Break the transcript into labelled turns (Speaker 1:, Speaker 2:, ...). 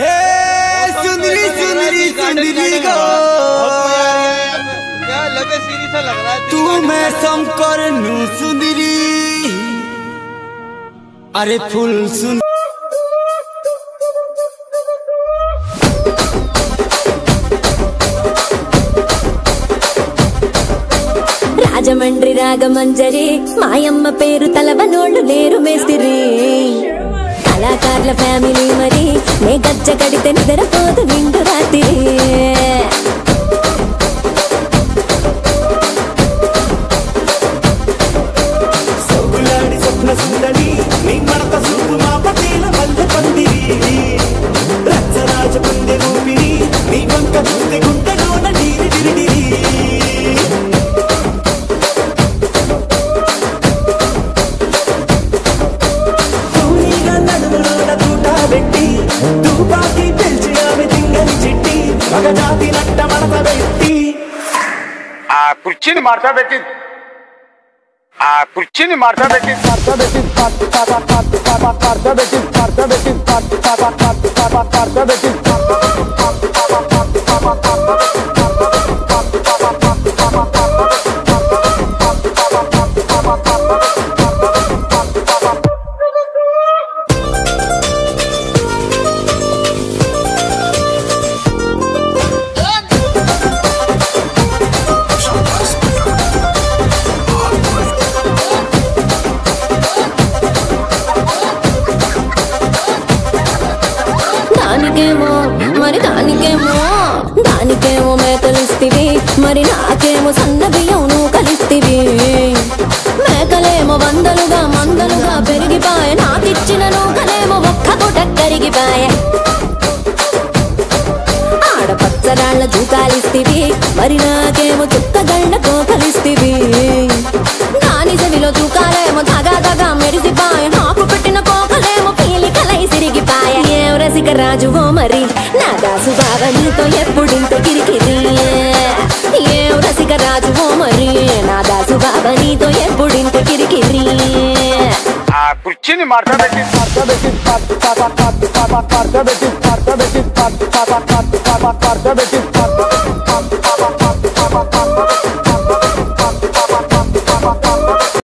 Speaker 1: हे सुंदरी सुंदरी सुंदरी गो
Speaker 2: क्या लगे सीरी सा लग रहा है
Speaker 1: तू मैं समकर नु सुंदरी अरे फुल सुन
Speaker 3: రాజమండ్రి రాగమంజరి మాయమ్మ పేరు తలవనోళ్ళు లేరు మేస్తిరి కళాకారుల ఫ్యామిలీ మరి నే గజ్జ కడితే నిద్రపోదు నిండు
Speaker 4: ఆ కుర్చీని మార్చా పెట్టి ఆ కుర్చీని మార్చా పెట్టి మార్చా పెట్టి మార్చా పెట్టి మార్చా పెట్టి మార్చా పెట్టి
Speaker 3: దానికేమో? మరి దానికేమో? దానికేమో మేకలిస్తివి మరి నాకేమో సన్న బియ్యం నువ్వు కలిస్తివి. మేకలేమో వందలుగా మందలుగా పెరిగిపాయ. నాకిచ్చిన నూకలేమో ఒక్క పూట కరిగిపాయ ఆడపచ్చరాళ్ళ జూకాలిస్తివి. మరి నాకేమో రాజువో మరి. నా దాసు బావ నీతో ఎప్పుడింత కిరికిరి ఏ రసిక రాజువో మరి. నా దాసు బావ నీతో ఎప్పుడింత కిరికిరి
Speaker 4: ఆ కుర్చీని మార్చా పెట్టి మార్చా పెట్టి మార్చా పెట్టి మార్చా